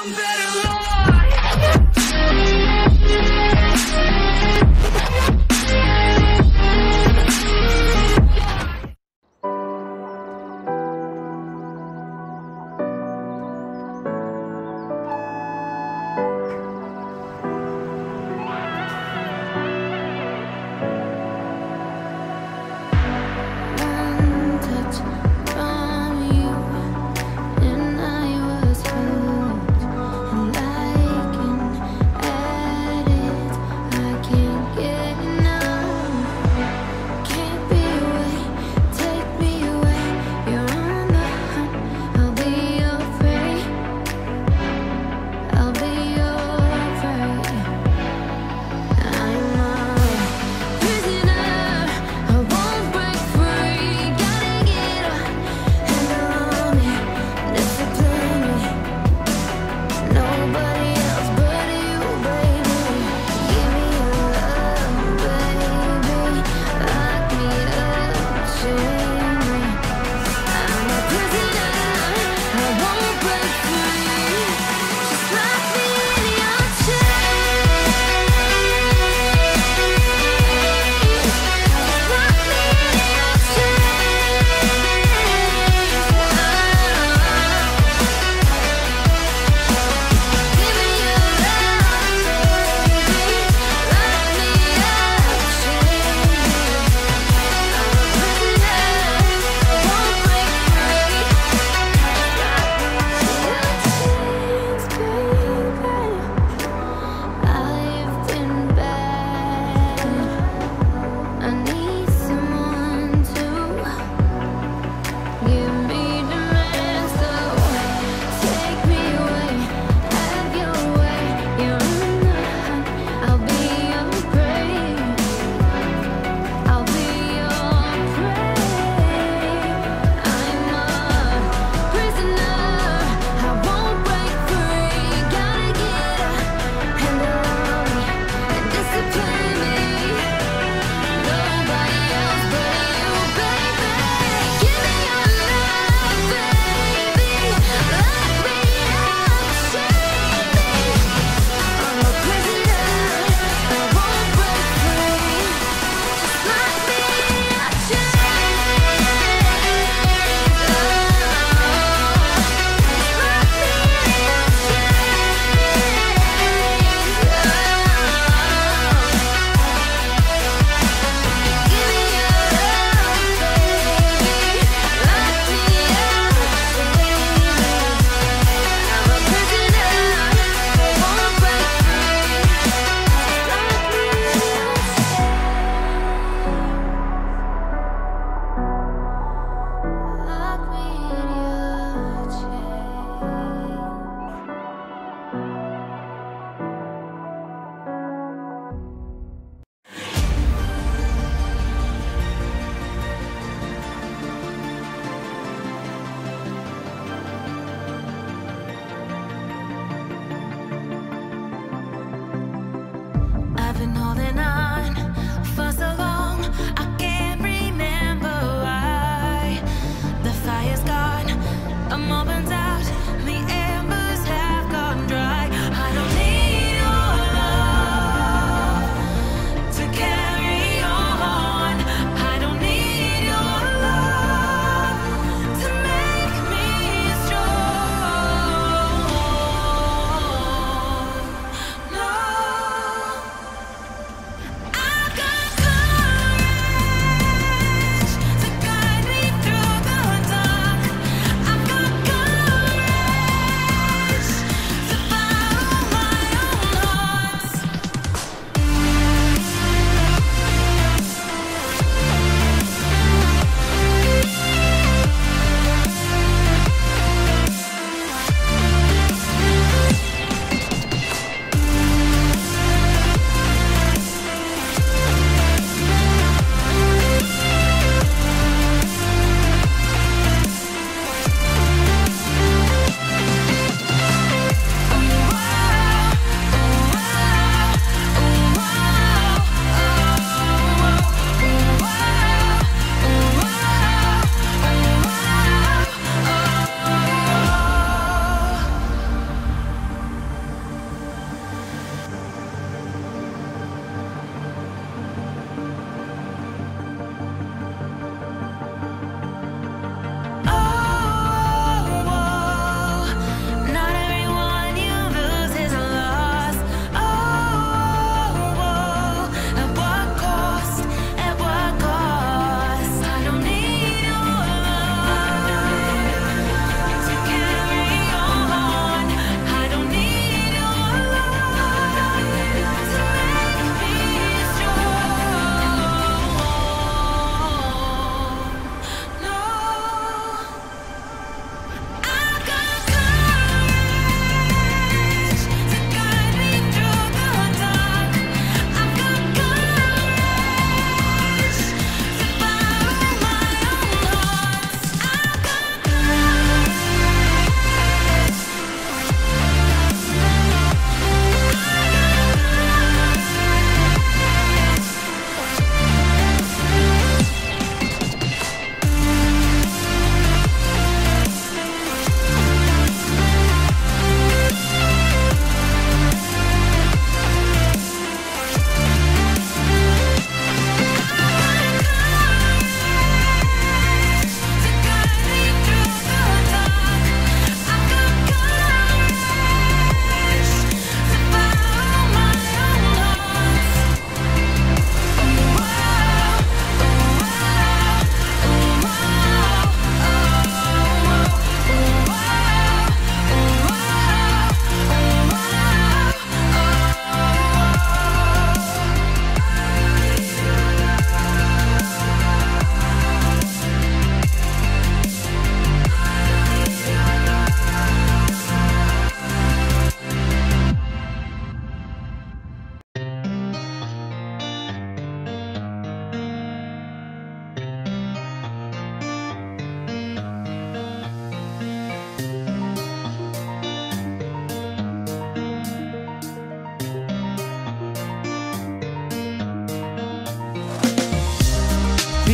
I'm better off.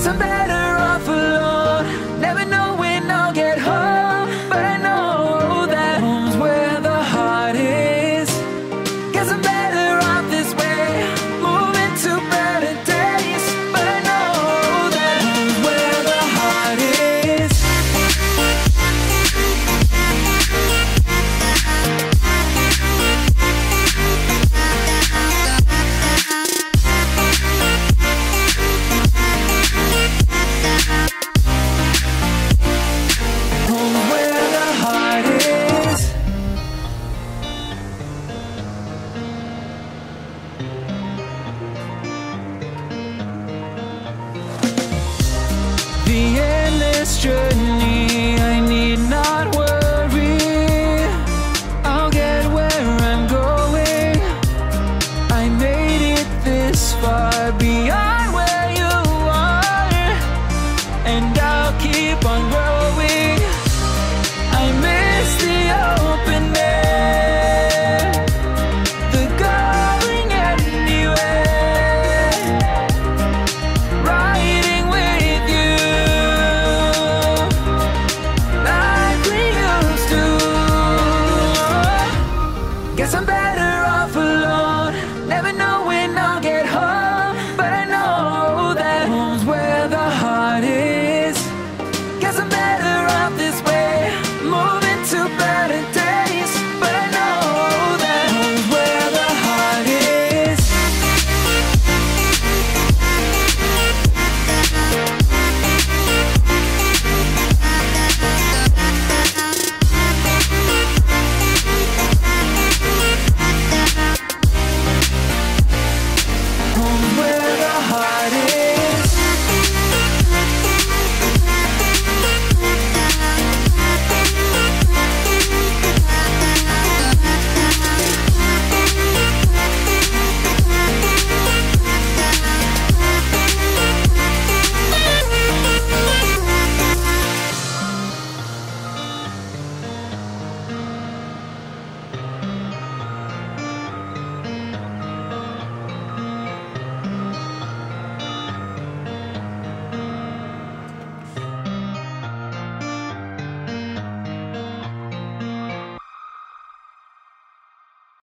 Isn't there?